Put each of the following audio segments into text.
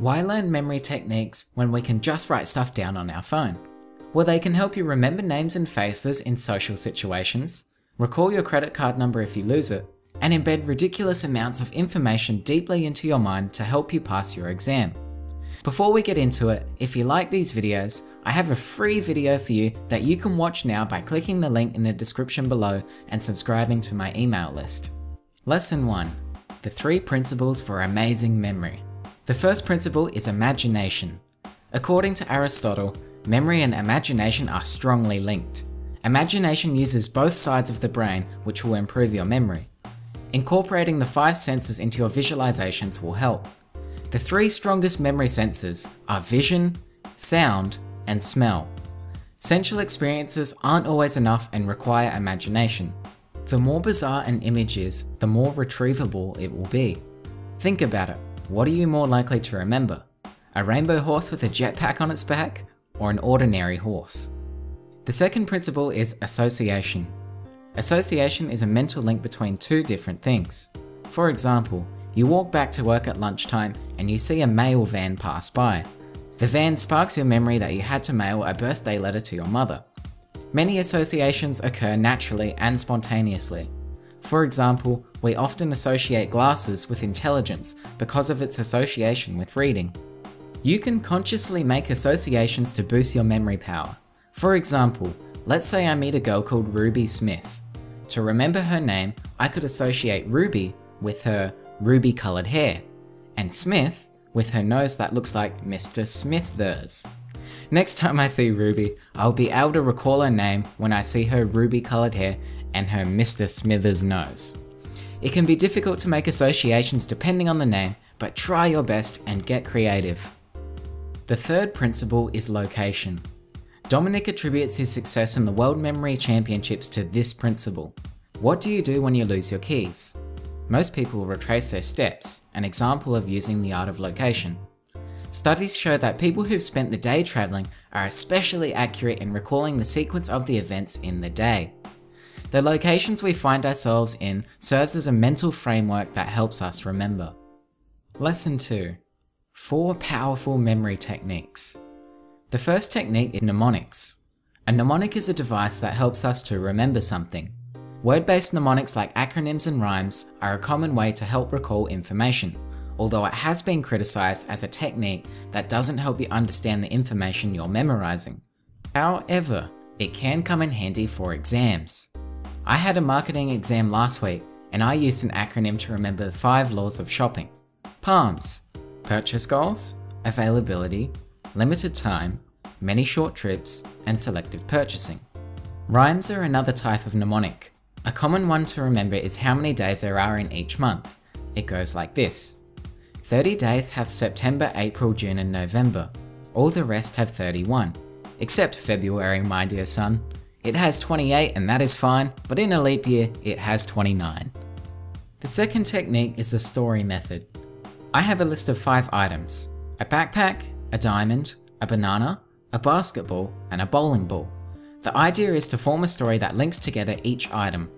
Why learn memory techniques when we can just write stuff down on our phone? Well, they can help you remember names and faces in social situations, recall your credit card number if you lose it, and embed ridiculous amounts of information deeply into your mind to help you pass your exam. Before we get into it, if you like these videos, I have a free video for you that you can watch now by clicking the link in the description below and subscribing to my email list. Lesson 1. The 3 Principles for Amazing Memory. The first principle is imagination. According to Aristotle, memory and imagination are strongly linked. Imagination uses both sides of the brain, which will improve your memory. Incorporating the five senses into your visualizations will help. The three strongest memory senses are vision, sound, and smell. Sensual experiences aren't always enough and require imagination. The more bizarre an image is, the more retrievable it will be. Think about it. What are you more likely to remember? A rainbow horse with a jetpack on its back, or an ordinary horse? The second principle is association. Association is a mental link between two different things. For example, you walk back to work at lunchtime and you see a mail van pass by. The van sparks your memory that you had to mail a birthday letter to your mother. Many associations occur naturally and spontaneously. For example, we often associate glasses with intelligence because of its association with reading. You can consciously make associations to boost your memory power. For example, let's say I meet a girl called Ruby Smith. To remember her name, I could associate Ruby with her ruby coloured hair, and Smith with her nose that looks like Mr. Smithers. Next time I see Ruby, I'll be able to recall her name when I see her ruby coloured hair and her Mr. Smithers nose. It can be difficult to make associations depending on the name, but try your best and get creative. The third principle is location. Dominic attributes his success in the World Memory Championships to this principle. What do you do when you lose your keys? Most people retrace their steps, an example of using the art of location. Studies show that people who've spent the day travelling are especially accurate in recalling the sequence of the events in the day. The locations we find ourselves in serves as a mental framework that helps us remember. Lesson 2. 4 Powerful Memory Techniques The first technique is mnemonics. A mnemonic is a device that helps us to remember something. Word-based mnemonics like acronyms and rhymes are a common way to help recall information, although it has been criticised as a technique that doesn't help you understand the information you're memorising. However, it can come in handy for exams. I had a marketing exam last week and I used an acronym to remember the 5 laws of shopping. PALMS Purchase goals, availability, limited time, many short trips, and selective purchasing. Rhymes are another type of mnemonic. A common one to remember is how many days there are in each month. It goes like this. 30 days have September, April, June and November. All the rest have 31. Except February, my dear son. It has 28 and that is fine, but in a leap year, it has 29. The second technique is the story method. I have a list of 5 items. A backpack, a diamond, a banana, a basketball, and a bowling ball. The idea is to form a story that links together each item.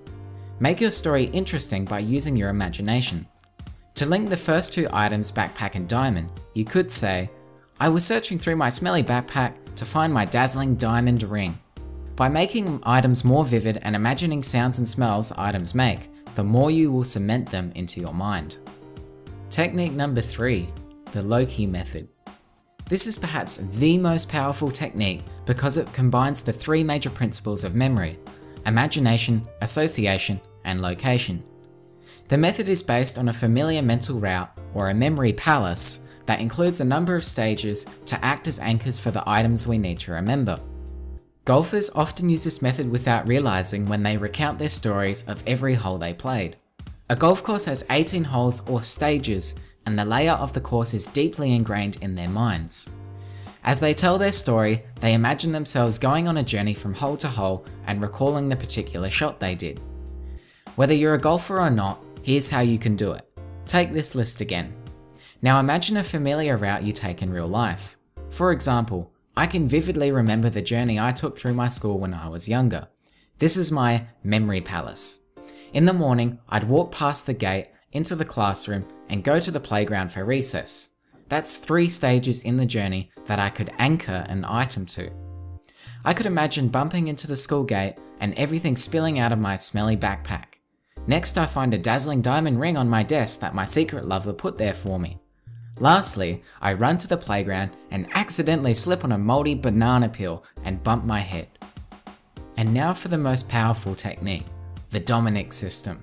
Make your story interesting by using your imagination. To link the first two items, backpack and diamond, you could say, I was searching through my smelly backpack to find my dazzling diamond ring. By making items more vivid and imagining sounds and smells items make, the more you will cement them into your mind. Technique number 3. The Loci Method. This is perhaps the most powerful technique because it combines the three major principles of memory, imagination, association, and location. The method is based on a familiar mental route, or a memory palace, that includes a number of stages to act as anchors for the items we need to remember. Golfers often use this method without realizing when they recount their stories of every hole they played. A golf course has 18 holes or stages, and the layout of the course is deeply ingrained in their minds. As they tell their story, they imagine themselves going on a journey from hole to hole and recalling the particular shot they did. Whether you're a golfer or not, here's how you can do it. Take this list again. Now imagine a familiar route you take in real life. For example, I can vividly remember the journey I took through my school when I was younger. This is my memory palace. In the morning, I'd walk past the gate, into the classroom, and go to the playground for recess. That's three stages in the journey that I could anchor an item to. I could imagine bumping into the school gate and everything spilling out of my smelly backpack. Next I find a dazzling diamond ring on my desk that my secret lover put there for me. Lastly, I run to the playground and accidentally slip on a moldy banana peel and bump my head. And now for the most powerful technique, the Dominic system.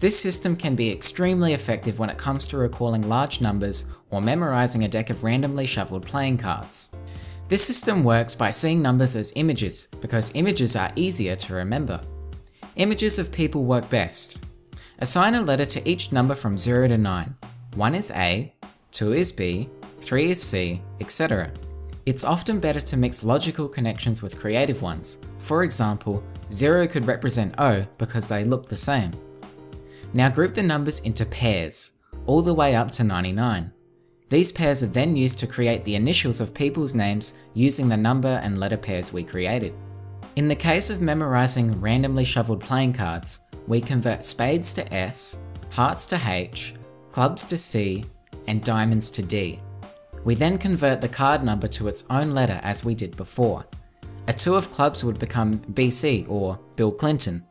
This system can be extremely effective when it comes to recalling large numbers or memorizing a deck of randomly shuffled playing cards. This system works by seeing numbers as images, because images are easier to remember. Images of people work best. Assign a letter to each number from 0 to 9. 1 is A, 2 is B, 3 is C, etc. It's often better to mix logical connections with creative ones. For example, 0 could represent O because they look the same. Now group the numbers into pairs, all the way up to 99. These pairs are then used to create the initials of people's names using the number and letter pairs we created. In the case of memorizing randomly shuffled playing cards, we convert spades to S, hearts to H, clubs to C, and diamonds to D. We then convert the card number to its own letter as we did before. A 2 of clubs would become BC or Bill Clinton.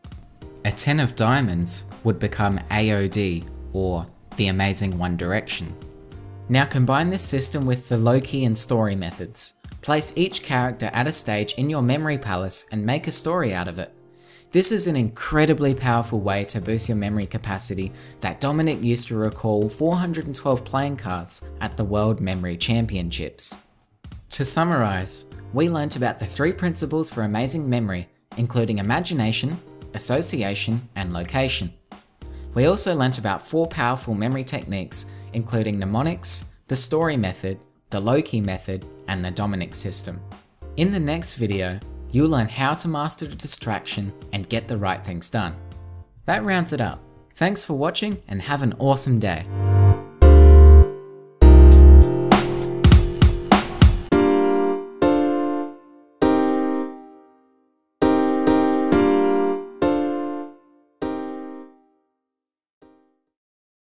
A 10 of diamonds would become AOD or The Amazing One Direction. Now combine this system with the Loci and story methods. Place each character at a stage in your memory palace and make a story out of it. This is an incredibly powerful way to boost your memory capacity that Dominic used to recall 412 playing cards at the World Memory Championships. To summarise, we learnt about the three principles for amazing memory, including imagination, association, and location. We also learnt about four powerful memory techniques including mnemonics, the story method, the Loci method, and the Dominic system. In the next video, you'll learn how to master the distraction and get the right things done. That rounds it up. Thanks for watching and have an awesome day.